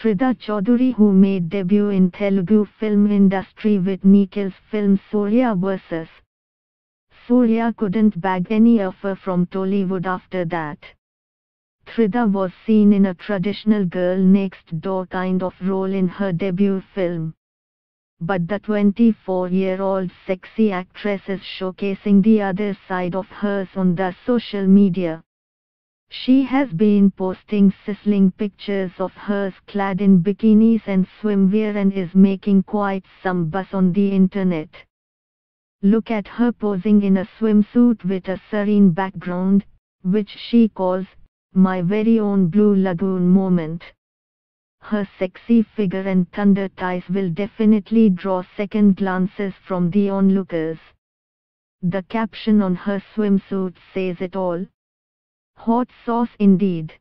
Tridha Choudhury who made debut in Telugu film industry with Nikhil's film Surya vs. Surya couldn't bag any offer from Tollywood after that. Thrida was seen in a traditional girl next door kind of role in her debut film. But the 24 year old sexy actress is showcasing the other side of hers on the social media. She has been posting sizzling pictures of hers clad in bikinis and swimwear and is making quite some buzz on the internet. Look at her posing in a swimsuit with a serene background, which she calls, my very own Blue Lagoon moment. Her sexy figure and thunder ties will definitely draw second glances from the onlookers. The caption on her swimsuit says it all. Hot sauce indeed.